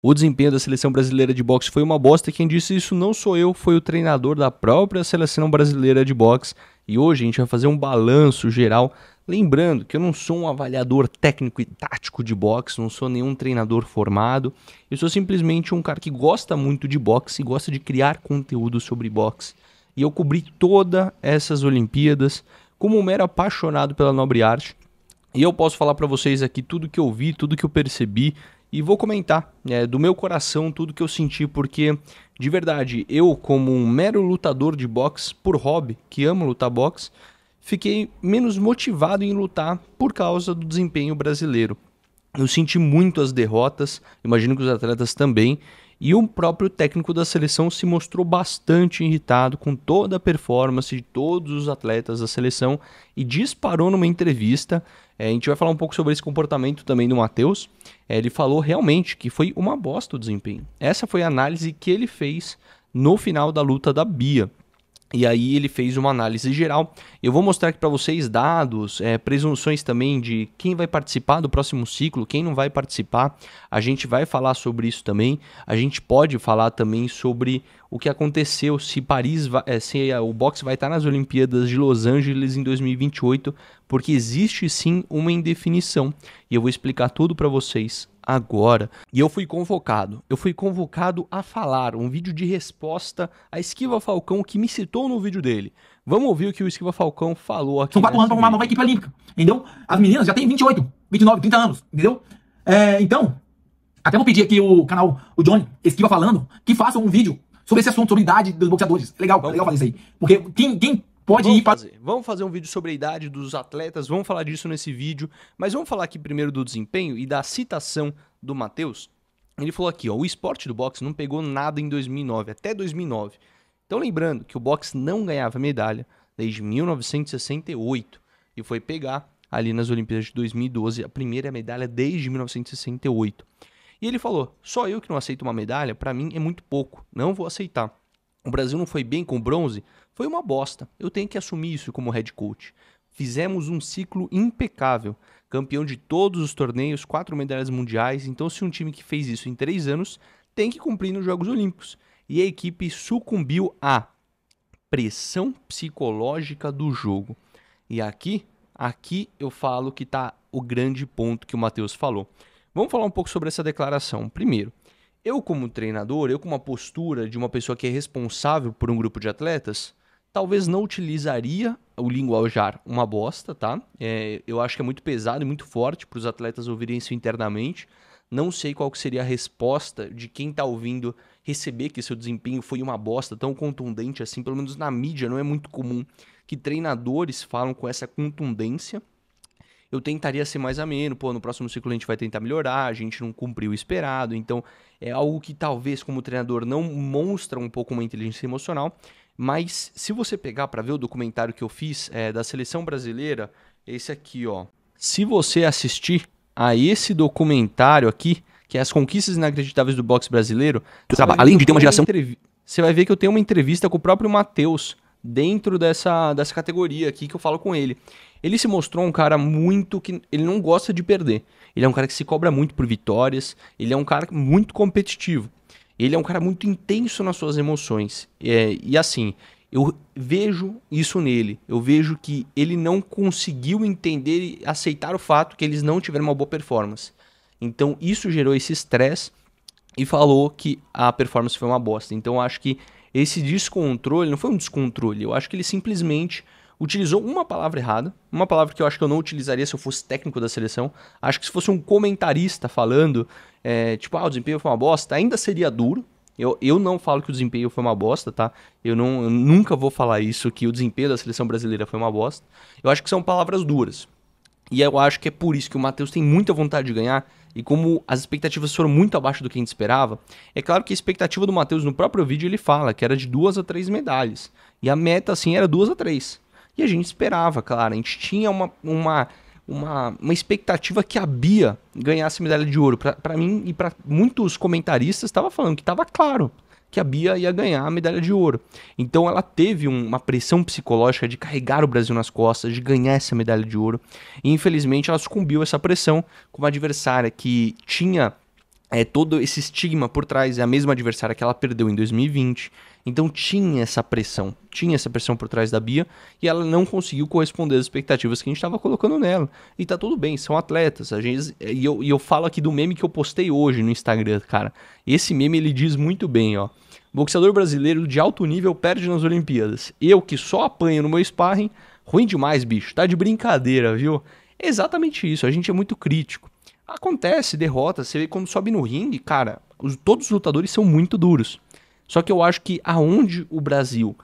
o desempenho da seleção brasileira de boxe foi uma bosta. Quem disse isso não sou eu, foi o treinador da própria seleção brasileira de boxe. E hoje a gente vai fazer um balanço geral. Lembrando que eu não sou um avaliador técnico e tático de boxe, não sou nenhum treinador formado. Eu sou simplesmente um cara que gosta muito de boxe e gosta de criar conteúdo sobre boxe. E eu cobri todas essas Olimpíadas como um mero apaixonado pela nobre arte. E eu posso falar para vocês aqui tudo que eu vi, tudo que eu percebi e vou comentar é, do meu coração tudo que eu senti, porque de verdade, eu, como um mero lutador de boxe por hobby, que amo lutar boxe, fiquei menos motivado em lutar por causa do desempenho brasileiro. Eu senti muito as derrotas, imagino que os atletas também, e o próprio técnico da seleção se mostrou bastante irritado com toda a performance de todos os atletas da seleção e disparou numa entrevista. É, a gente vai falar um pouco sobre esse comportamento também do Matheus. É, ele falou realmente que foi uma bosta o desempenho. Essa foi a análise que ele fez no final da luta da Bia. E aí ele fez uma análise geral. Eu vou mostrar aqui para vocês dados, é, presunções também de quem vai participar do próximo ciclo, quem não vai participar. A gente vai falar sobre isso também. A gente pode falar também sobre o que aconteceu, se Paris, é, se o boxe vai estar nas Olimpíadas de Los Angeles em 2028, porque existe sim uma indefinição. E eu vou explicar tudo para vocês agora. E eu fui convocado. Eu fui convocado a falar um vídeo de resposta a Esquiva Falcão que me citou no vídeo dele. Vamos ouvir o que o Esquiva Falcão falou aqui. São quatro anos para uma nova equipe olímpica, entendeu? As meninas já têm 28, 29, 30 anos, entendeu? É, então, até vou pedir aqui o canal, o Johnny, Esquiva falando, que faça um vídeo sobre esse assunto, sobre idade dos boxeadores. Legal, Vamos legal fazer isso aí. Porque quem, quem pode vamos ir para. Fazer. Vamos fazer um vídeo sobre a idade dos atletas, vamos falar disso nesse vídeo, mas vamos falar aqui primeiro do desempenho e da citação do Matheus. Ele falou aqui, ó, o esporte do boxe não pegou nada em 2009, até 2009. Então lembrando que o boxe não ganhava medalha desde 1968 e foi pegar ali nas Olimpíadas de 2012 a primeira medalha desde 1968. E ele falou: "Só eu que não aceito uma medalha, para mim é muito pouco, não vou aceitar. O Brasil não foi bem com bronze, foi uma bosta. Eu tenho que assumir isso como head coach. Fizemos um ciclo impecável, campeão de todos os torneios, quatro medalhas mundiais. Então, se um time que fez isso em três anos tem que cumprir nos Jogos Olímpicos. E a equipe sucumbiu à pressão psicológica do jogo. E aqui, aqui eu falo que está o grande ponto que o Matheus falou. Vamos falar um pouco sobre essa declaração. Primeiro, eu como treinador, eu com uma postura de uma pessoa que é responsável por um grupo de atletas, talvez não utilizaria o linguajar uma bosta, tá? É, eu acho que é muito pesado e muito forte para os atletas ouvirem isso internamente. Não sei qual seria a resposta de quem está ouvindo receber que seu desempenho foi uma bosta tão contundente assim, pelo menos na mídia não é muito comum que treinadores falam com essa contundência. Eu tentaria ser mais ameno, pô, no próximo ciclo a gente vai tentar melhorar, a gente não cumpriu o esperado, então é algo que talvez como treinador não mostra um pouco uma inteligência emocional, mas se você pegar para ver o documentário que eu fiz é, da seleção brasileira, esse aqui, ó. Se você assistir a esse documentário aqui, que é as conquistas inacreditáveis do boxe brasileiro, além de ter uma geração, você vai ver que eu tenho uma entrevista com o próprio Matheus dentro dessa, dessa categoria aqui que eu falo com ele. Ele se mostrou um cara muito que ele não gosta de perder. Ele é um cara que se cobra muito por vitórias, ele é um cara muito competitivo. Ele é um cara muito intenso nas suas emoções. É, e assim, eu vejo isso nele. Eu vejo que ele não conseguiu entender e aceitar o fato que eles não tiveram uma boa performance. Então isso gerou esse estresse e falou que a performance foi uma bosta. Então eu acho que esse descontrole não foi um descontrole. Eu acho que ele simplesmente utilizou uma palavra errada, uma palavra que eu acho que eu não utilizaria se eu fosse técnico da seleção. Acho que se fosse um comentarista falando, é, tipo, ah, o desempenho foi uma bosta, ainda seria duro. Eu, eu não falo que o desempenho foi uma bosta, tá? Eu, não, eu nunca vou falar isso, que o desempenho da seleção brasileira foi uma bosta. Eu acho que são palavras duras. E eu acho que é por isso que o Matheus tem muita vontade de ganhar. E como as expectativas foram muito abaixo do que a gente esperava, é claro que a expectativa do Matheus no próprio vídeo ele fala que era de duas a três medalhas. E a meta, assim, era duas a três. E a gente esperava, claro, a gente tinha uma, uma, uma, uma expectativa que a Bia ganhasse medalha de ouro. Para mim e para muitos comentaristas, estava falando que estava claro que a Bia ia ganhar a medalha de ouro. Então ela teve um, uma pressão psicológica de carregar o Brasil nas costas, de ganhar essa medalha de ouro. E infelizmente ela sucumbiu a essa pressão com uma adversária que tinha é todo esse estigma por trás, é a mesma adversária que ela perdeu em 2020. Então tinha essa pressão, tinha essa pressão por trás da Bia e ela não conseguiu corresponder às expectativas que a gente estava colocando nela. E tá tudo bem, são atletas. A gente, e, eu, e eu falo aqui do meme que eu postei hoje no Instagram, cara. Esse meme ele diz muito bem, ó. Boxeador brasileiro de alto nível perde nas Olimpíadas. Eu que só apanho no meu sparring, ruim demais, bicho. Tá de brincadeira, viu? É exatamente isso, a gente é muito crítico. Acontece, derrota, você vê quando sobe no ringue, cara, os, todos os lutadores são muito duros. Só que eu acho que aonde o Brasil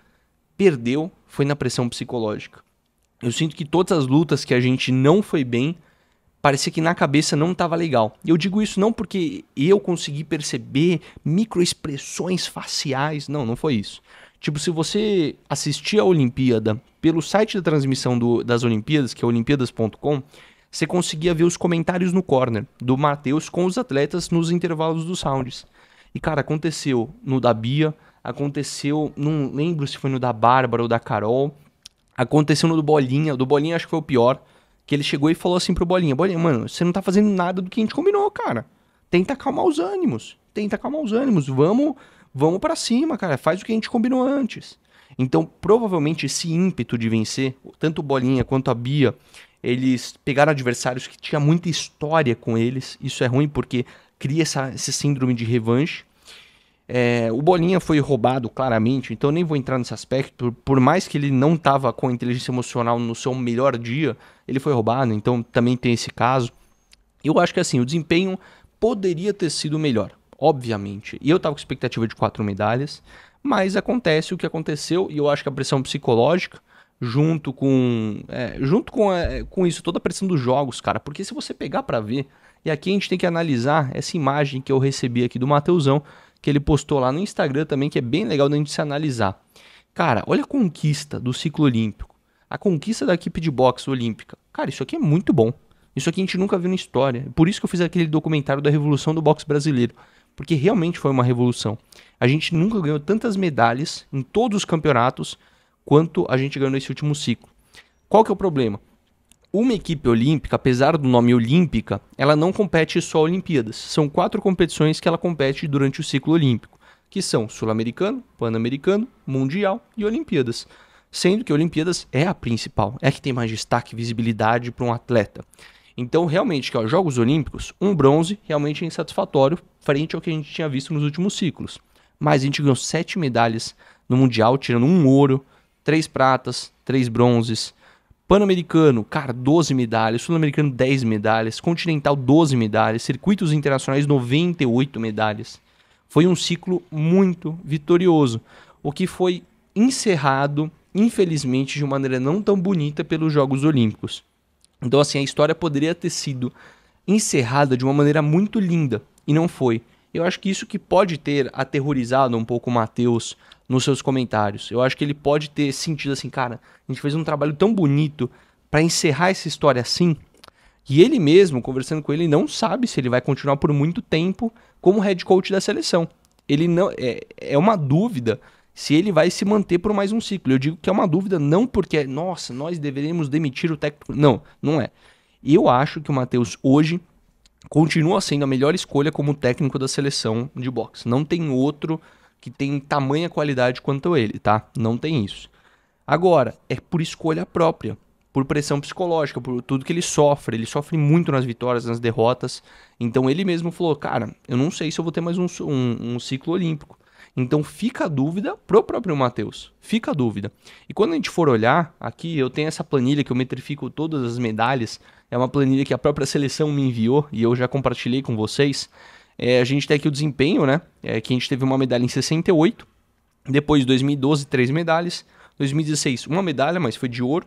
perdeu foi na pressão psicológica. Eu sinto que todas as lutas que a gente não foi bem, parecia que na cabeça não estava legal. Eu digo isso não porque eu consegui perceber microexpressões faciais, não, não foi isso. Tipo, se você assistir a Olimpíada pelo site da transmissão do, das Olimpíadas, que é olimpíadas.com, você conseguia ver os comentários no corner do Matheus com os atletas nos intervalos dos rounds. E, cara, aconteceu no da Bia, aconteceu, não lembro se foi no da Bárbara ou da Carol, aconteceu no do Bolinha, do Bolinha acho que foi o pior, que ele chegou e falou assim pro Bolinha, Bolinha, mano, você não tá fazendo nada do que a gente combinou, cara. Tenta acalmar os ânimos, tenta acalmar os ânimos, vamos, vamos para cima, cara, faz o que a gente combinou antes. Então, provavelmente esse ímpeto de vencer, tanto o Bolinha quanto a Bia, eles pegaram adversários que tinha muita história com eles. Isso é ruim porque cria essa, síndrome de revanche. É, o Bolinha foi roubado claramente, então nem vou entrar nesse aspecto. Por mais que ele não estava com a inteligência emocional no seu melhor dia, ele foi roubado, então também tem esse caso. Eu acho que assim, o desempenho poderia ter sido melhor, obviamente. E eu estava com expectativa de quatro medalhas, mas acontece o que aconteceu, e eu acho que a pressão psicológica junto com é, junto com, é, com isso toda a pressão dos jogos, cara. Porque se você pegar para ver, e aqui a gente tem que analisar essa imagem que eu recebi aqui do Mateusão, que ele postou lá no Instagram também, que é bem legal da gente se analisar. Cara, olha a conquista do ciclo olímpico. A conquista da equipe de boxe olímpica. Cara, isso aqui é muito bom. Isso aqui a gente nunca viu na história. Por isso que eu fiz aquele documentário da revolução do boxe brasileiro. Porque realmente foi uma revolução. A gente nunca ganhou tantas medalhas em todos os campeonatos quanto a gente ganhou nesse último ciclo. Qual que é o problema? Uma equipe olímpica, apesar do nome olímpica, ela não compete só Olimpíadas. São quatro competições que ela compete durante o ciclo olímpico, que são Sul-Americano, Pan-Americano, Mundial e Olimpíadas. Sendo que Olimpíadas é a principal, é a que tem mais destaque e visibilidade para um atleta. Então, realmente, que ó, Jogos Olímpicos, um bronze realmente é insatisfatório frente ao que a gente tinha visto nos últimos ciclos. Mas a gente ganhou sete medalhas no Mundial, tirando um ouro, três pratas, três bronzes. Pan-Americano, cara, 12 medalhas. Sul-Americano, 10 medalhas. Continental, 12 medalhas. Circuitos internacionais, 98 medalhas. Foi um ciclo muito vitorioso. O que foi encerrado, infelizmente, de uma maneira não tão bonita pelos Jogos Olímpicos. Então, assim, a história poderia ter sido encerrada de uma maneira muito linda e não foi. Eu acho que isso que pode ter aterrorizado um pouco o Matheus nos seus comentários. Eu acho que ele pode ter sentido assim, cara, a gente fez um trabalho tão bonito para encerrar essa história assim. E ele mesmo, conversando com ele, não sabe se ele vai continuar por muito tempo como head coach da seleção. Ele não é, é uma dúvida se ele vai se manter por mais um ciclo. Eu digo que é uma dúvida não porque, nossa, nós deveríamos demitir o técnico. Não, não é. Eu acho que o Matheus hoje continua sendo a melhor escolha como técnico da seleção de boxe. Não tem outro que tem tamanha qualidade quanto ele, tá? Não tem isso. Agora, é por escolha própria, por pressão psicológica, por tudo que ele sofre. Ele sofre muito nas vitórias, nas derrotas. Então ele mesmo falou: Cara, eu não sei se eu vou ter mais um, um, um ciclo olímpico. Então fica a dúvida pro próprio Matheus. Fica a dúvida. E quando a gente for olhar, aqui eu tenho essa planilha que eu metrifico todas as medalhas. É uma planilha que a própria seleção me enviou e eu já compartilhei com vocês. É, a gente tem aqui o desempenho, né? É, que a gente teve uma medalha em 68. Depois, 2012, três medalhas. 2016, uma medalha, mas foi de ouro.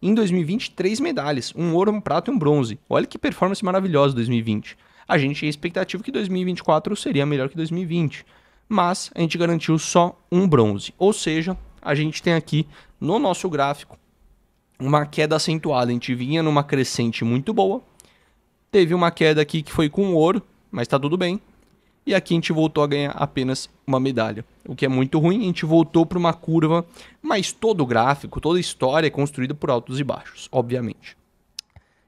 Em 2020, três medalhas: um ouro, um prata e um bronze. Olha que performance maravilhosa 2020. A gente tinha expectativa que 2024 seria melhor que 2020. Mas a gente garantiu só um bronze. Ou seja, a gente tem aqui no nosso gráfico uma queda acentuada. A gente vinha numa crescente muito boa. Teve uma queda aqui que foi com ouro, mas tá tudo bem. E aqui a gente voltou a ganhar apenas uma medalha, o que é muito ruim. A gente voltou para uma curva, mas todo o gráfico, toda a história é construída por altos e baixos, obviamente.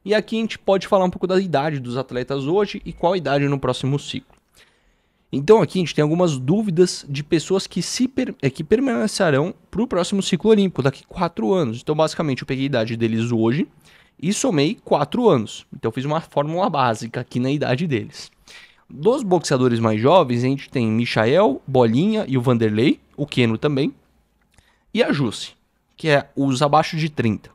E aqui a gente pode falar um pouco da idade dos atletas hoje e qual a idade no próximo ciclo. Então aqui a gente tem algumas dúvidas de pessoas que, se per é, que permanecerão para o próximo ciclo olímpico, daqui quatro anos. Então, basicamente, eu peguei a idade deles hoje e somei quatro anos. Então, fiz uma fórmula básica aqui na idade deles. Dos boxeadores mais jovens, a gente tem Michael, Bolinha e o Vanderlei, o Keno também, e a Jussi, que é os abaixo de 30.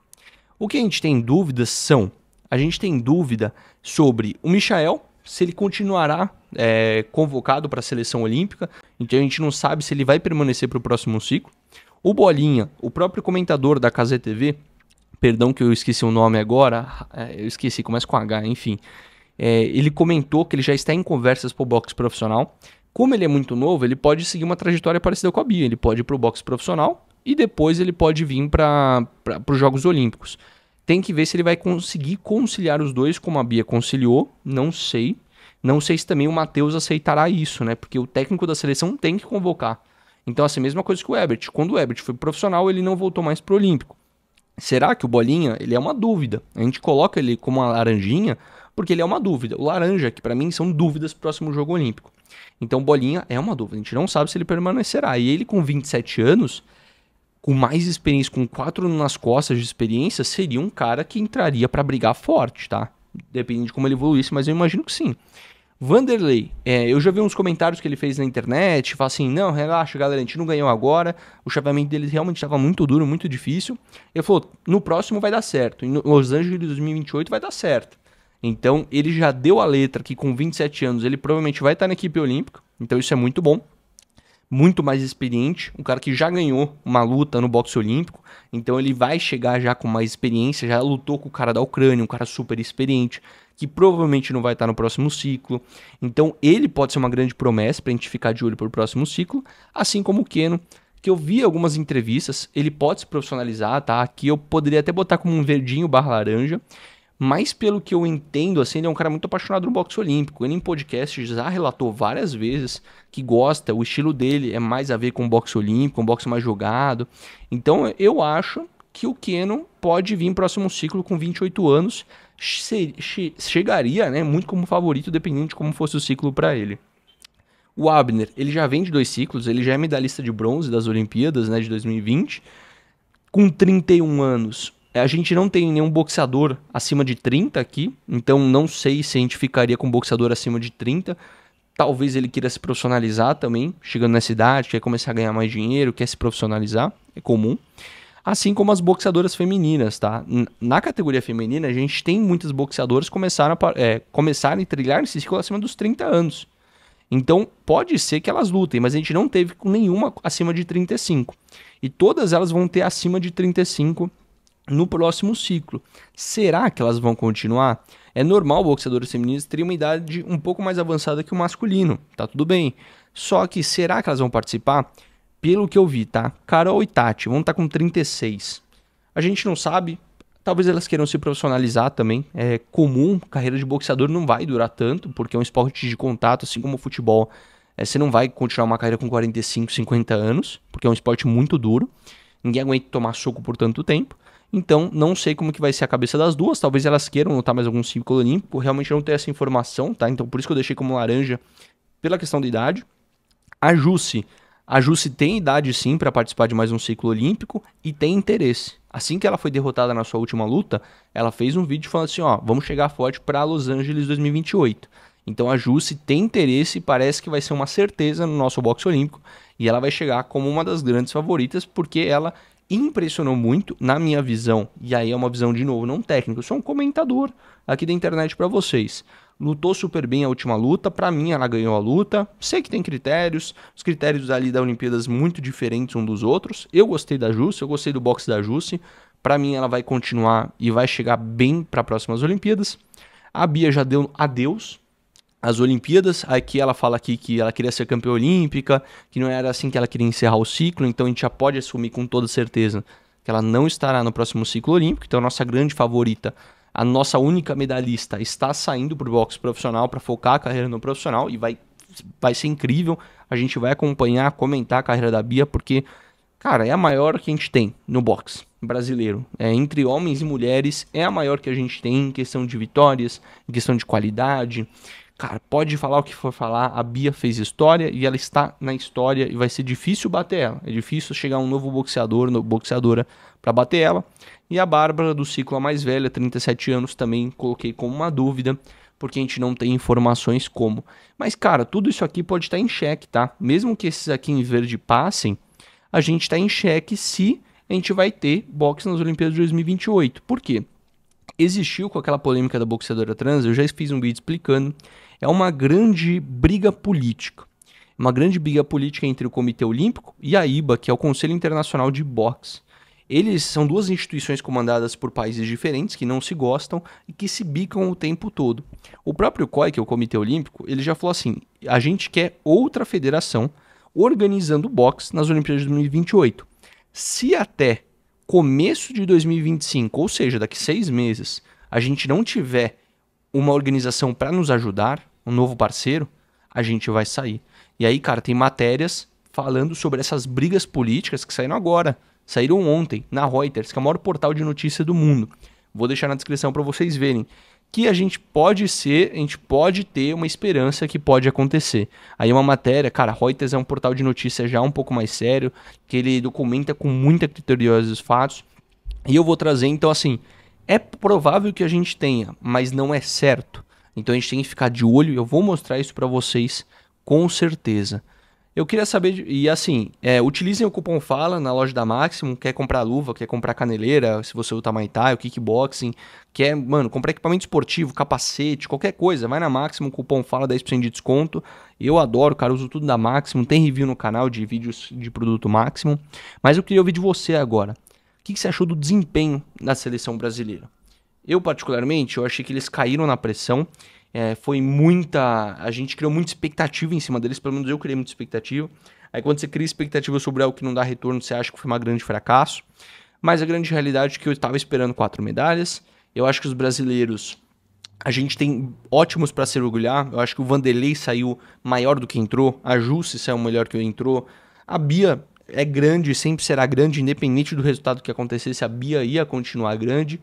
O que a gente tem dúvidas são: a gente tem dúvida sobre o Michael, se ele continuará é, convocado para a seleção olímpica, então a gente não sabe se ele vai permanecer para o próximo ciclo. O Bolinha, o próprio comentador da Casa TV, perdão que eu esqueci o nome agora, é, eu esqueci, começa com H, enfim. É, ele comentou que ele já está em conversas para o boxe profissional. Como ele é muito novo, ele pode seguir uma trajetória parecida com a Bia. Ele pode ir para o boxe profissional e depois ele pode vir para os Jogos Olímpicos. Tem que ver se ele vai conseguir conciliar os dois, como a Bia conciliou, não sei. Não sei se também o Matheus aceitará isso, né? Porque o técnico da seleção tem que convocar. Então, assim, mesma coisa que o Ebert. Quando o Ebert foi profissional, ele não voltou mais pro Olímpico. Será que o Bolinha, ele é uma dúvida? A gente coloca ele como uma laranjinha, porque ele é uma dúvida. O laranja, que para mim são dúvidas pro próximo jogo olímpico. Então, Bolinha é uma dúvida. A gente não sabe se ele permanecerá. E ele, com 27 anos, com mais experiência, com quatro nas costas de experiência, seria um cara que entraria para brigar forte, tá? Depende de como ele evoluísse, mas eu imagino que sim. Vanderlei, é, eu já vi uns comentários que ele fez na internet, fala assim, não, relaxa galera, a gente não ganhou agora, o chaveamento dele realmente estava muito duro, muito difícil. Ele falou, no próximo vai dar certo, em Los Angeles 2028 vai dar certo. Então ele já deu a letra que com 27 anos ele provavelmente vai estar na equipe olímpica, então isso é muito bom. Muito mais experiente, um cara que já ganhou uma luta no boxe olímpico, então ele vai chegar já com mais experiência, já lutou com o cara da Ucrânia, um cara super experiente, que provavelmente não vai estar no próximo ciclo. Então ele pode ser uma grande promessa para a gente ficar de olho para o próximo ciclo, assim como o Keno, que eu vi algumas entrevistas, ele pode se profissionalizar, tá? Aqui eu poderia até botar como um verdinho barra laranja, mas pelo que eu entendo, assim, ele é um cara muito apaixonado no boxe olímpico. Ele em podcast já relatou várias vezes que gosta, o estilo dele é mais a ver com boxe olímpico, um boxe mais jogado. Então eu acho que o Keno pode vir próximo ciclo com 28 anos chegaria, né, muito como favorito, dependendo de como fosse o ciclo para ele. O Abner, ele já vem de dois ciclos, ele já é medalhista de bronze das Olimpíadas, né, de 2020. Com 31 anos, a gente não tem nenhum boxeador acima de 30 aqui, então não sei se a gente ficaria com um boxeador acima de 30. Talvez ele queira se profissionalizar também, chegando nessa idade, quer começar a ganhar mais dinheiro, quer se profissionalizar, é comum assim como as boxeadoras femininas, tá? Na categoria feminina, a gente tem muitas boxeadoras começaram a, é, começaram a trilhar esse ciclo acima dos 30 anos. Então, pode ser que elas lutem, mas a gente não teve nenhuma acima de 35. E todas elas vão ter acima de 35 no próximo ciclo. Será que elas vão continuar? É normal boxeadoras femininas terem uma idade um pouco mais avançada que o masculino, tá tudo bem. Só que será que elas vão participar? pelo que eu vi, tá? Carol e Tati vão estar tá com 36. A gente não sabe. Talvez elas queiram se profissionalizar também. É comum, carreira de boxeador não vai durar tanto, porque é um esporte de contato, assim como o futebol. É, você não vai continuar uma carreira com 45, 50 anos, porque é um esporte muito duro. Ninguém aguenta tomar soco por tanto tempo. Então, não sei como que vai ser a cabeça das duas. Talvez elas queiram lutar mais algum ciclo olímpico. Realmente não tenho essa informação, tá? Então, por isso que eu deixei como laranja pela questão da idade. A Jussi a Jussi tem idade sim para participar de mais um ciclo olímpico e tem interesse. Assim que ela foi derrotada na sua última luta, ela fez um vídeo falando assim: ó, vamos chegar forte para Los Angeles 2028. Então a Jussi tem interesse e parece que vai ser uma certeza no nosso boxe olímpico e ela vai chegar como uma das grandes favoritas porque ela impressionou muito na minha visão. E aí é uma visão de novo não técnica, eu sou um comentador aqui da internet para vocês lutou super bem a última luta. Para mim, ela ganhou a luta. Sei que tem critérios, os critérios ali da Olimpíadas muito diferentes um dos outros. Eu gostei da Jussi, eu gostei do boxe da Jussi. Para mim, ela vai continuar e vai chegar bem para as próximas Olimpíadas. A Bia já deu adeus às Olimpíadas. Aqui ela fala aqui que ela queria ser campeã olímpica, que não era assim que ela queria encerrar o ciclo. Então a gente já pode assumir com toda certeza que ela não estará no próximo ciclo olímpico. Então a nossa grande favorita a nossa única medalhista está saindo para o boxe profissional para focar a carreira no profissional e vai, vai ser incrível. A gente vai acompanhar, comentar a carreira da Bia, porque, cara, é a maior que a gente tem no boxe brasileiro. É, entre homens e mulheres, é a maior que a gente tem em questão de vitórias, em questão de qualidade. Cara, pode falar o que for falar, a Bia fez história e ela está na história e vai ser difícil bater ela. É difícil chegar um novo boxeador, no boxeadora para bater ela. E a Bárbara do ciclo a mais velha, 37 anos, também coloquei como uma dúvida, porque a gente não tem informações como. Mas cara, tudo isso aqui pode estar em xeque, tá? Mesmo que esses aqui em verde passem, a gente está em xeque se a gente vai ter boxe nas Olimpíadas de 2028. Por quê? Existiu com aquela polêmica da boxeadora trans, eu já fiz um vídeo explicando é uma grande briga política. Uma grande briga política entre o Comitê Olímpico e a IBA, que é o Conselho Internacional de Boxe. Eles são duas instituições comandadas por países diferentes que não se gostam e que se bicam o tempo todo. O próprio COI, que é o Comitê Olímpico, ele já falou assim: a gente quer outra federação organizando boxe nas Olimpíadas de 2028. Se até começo de 2025, ou seja, daqui seis meses, a gente não tiver uma organização para nos ajudar, um novo parceiro, a gente vai sair. E aí, cara, tem matérias falando sobre essas brigas políticas que saíram agora. Saíram ontem na Reuters, que é o maior portal de notícia do mundo. Vou deixar na descrição para vocês verem que a gente pode ser, a gente pode ter uma esperança que pode acontecer. Aí uma matéria, cara, Reuters é um portal de notícia já um pouco mais sério, que ele documenta com muita criteriosidade os fatos. E eu vou trazer, então assim, é provável que a gente tenha, mas não é certo. Então a gente tem que ficar de olho e eu vou mostrar isso para vocês com certeza. Eu queria saber, e assim, é, utilizem o cupom FALA na loja da Maximum, quer comprar luva, quer comprar caneleira, se você usa Muay Thai, o kickboxing, quer, mano, comprar equipamento esportivo, capacete, qualquer coisa, vai na Maximum, cupom FALA 10% de desconto. Eu adoro, cara, uso tudo da Maximum, tem review no canal de vídeos de produto Maximum. Mas eu queria ouvir de você agora que, que você achou do desempenho da seleção brasileira? Eu, particularmente, eu achei que eles caíram na pressão. É, foi muita. A gente criou muita expectativa em cima deles, pelo menos eu criei muita expectativa. Aí quando você cria expectativa sobre algo que não dá retorno, você acha que foi uma grande fracasso. Mas a grande realidade é que eu estava esperando quatro medalhas. Eu acho que os brasileiros. A gente tem ótimos para se orgulhar. Eu acho que o Vanderlei saiu maior do que entrou. A Jusce saiu melhor que entrou. A Bia é grande, sempre será grande, independente do resultado que acontecesse, a Bia ia continuar grande.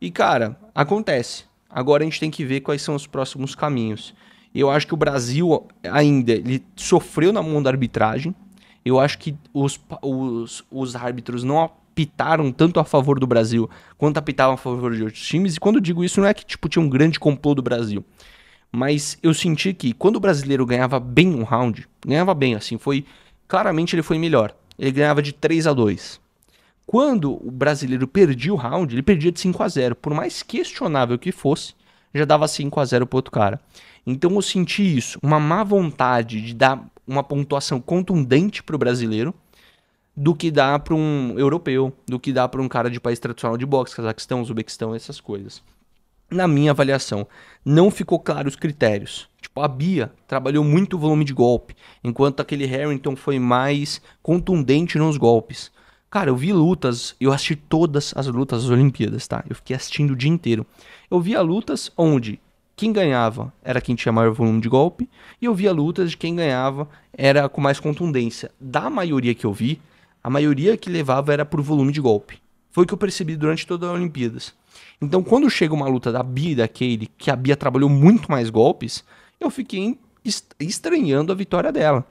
E cara, acontece. Agora a gente tem que ver quais são os próximos caminhos. Eu acho que o Brasil ainda ele sofreu na mão da arbitragem. Eu acho que os, os, os árbitros não apitaram tanto a favor do Brasil quanto apitavam a favor de outros times. E quando digo isso, não é que tipo, tinha um grande complô do Brasil. Mas eu senti que quando o brasileiro ganhava bem um round, ganhava bem, assim, foi claramente ele foi melhor. Ele ganhava de 3 a 2. Quando o brasileiro perdia o round, ele perdia de 5 a 0. Por mais questionável que fosse, já dava 5 a 0 pro outro cara. Então eu senti isso, uma má vontade de dar uma pontuação contundente pro brasileiro do que dá para um europeu, do que dá para um cara de país tradicional de boxe, Cazaquistão, Uzbequistão, essas coisas. Na minha avaliação, não ficou claro os critérios. Tipo, a Bia trabalhou muito volume de golpe, enquanto aquele Harrington foi mais contundente nos golpes. Cara, eu vi lutas, eu assisti todas as lutas das Olimpíadas, tá? Eu fiquei assistindo o dia inteiro. Eu via lutas onde quem ganhava era quem tinha maior volume de golpe, e eu via lutas de quem ganhava era com mais contundência. Da maioria que eu vi, a maioria que levava era por volume de golpe. Foi o que eu percebi durante todas as Olimpíadas. Então, quando chega uma luta da Bia e da que a Bia trabalhou muito mais golpes, eu fiquei estranhando a vitória dela.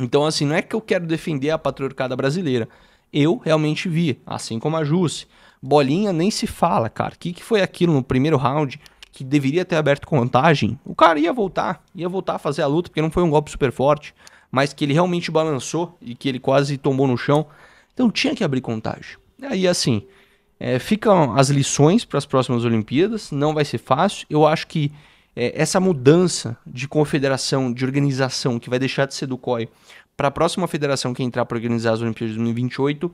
Então, assim, não é que eu quero defender a patriarcada brasileira. Eu realmente vi, assim como a Jusce. Bolinha nem se fala, cara. O que, que foi aquilo no primeiro round que deveria ter aberto contagem? O cara ia voltar, ia voltar a fazer a luta, porque não foi um golpe super forte, mas que ele realmente balançou e que ele quase tombou no chão. Então tinha que abrir contagem. Aí, assim, é, ficam as lições para as próximas Olimpíadas. Não vai ser fácil. Eu acho que é, essa mudança de confederação, de organização, que vai deixar de ser do COI para a próxima federação que entrar para organizar as Olimpíadas de 2028,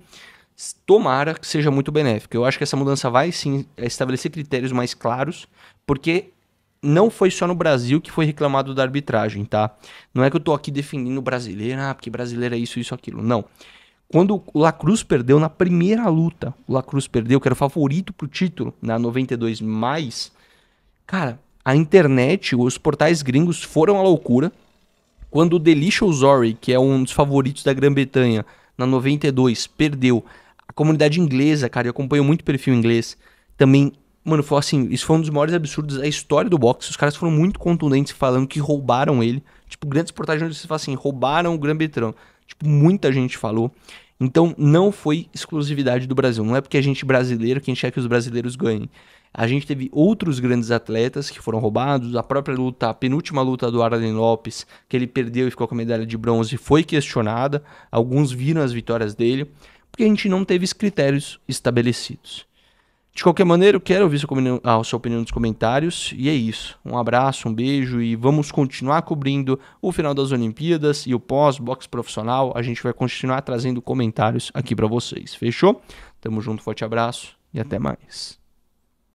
tomara que seja muito benéfica. Eu acho que essa mudança vai sim estabelecer critérios mais claros, porque não foi só no Brasil que foi reclamado da arbitragem, tá? Não é que eu tô aqui defendendo o brasileiro, ah, porque brasileiro é isso, isso, aquilo. Não. Quando o Lacruz perdeu na primeira luta, o Lacruz perdeu, que era o favorito pro título, na 92 mais, cara, a internet, os portais gringos foram à loucura. Quando o Delicious Ori, que é um dos favoritos da Grã-Bretanha, na 92, perdeu, a comunidade inglesa, cara, eu acompanho muito perfil inglês, também Mano, foi assim, isso foi um dos maiores absurdos da história do boxe. Os caras foram muito contundentes falando que roubaram ele. Tipo, grandes portagens onde você fala assim, roubaram o Grã-Bretanha. Tipo, muita gente falou. Então, não foi exclusividade do Brasil. Não é porque a gente é brasileiro que a gente quer que os brasileiros ganhem. A gente teve outros grandes atletas que foram roubados. A própria luta, a penúltima luta do Arlen Lopes, que ele perdeu e ficou com a medalha de bronze, foi questionada. Alguns viram as vitórias dele, porque a gente não teve os critérios estabelecidos. De qualquer maneira, eu quero ouvir a sua opinião nos comentários. E é isso. Um abraço, um beijo e vamos continuar cobrindo o final das Olimpíadas e o pós-boxe profissional. A gente vai continuar trazendo comentários aqui para vocês. Fechou? Tamo junto, forte abraço e até mais.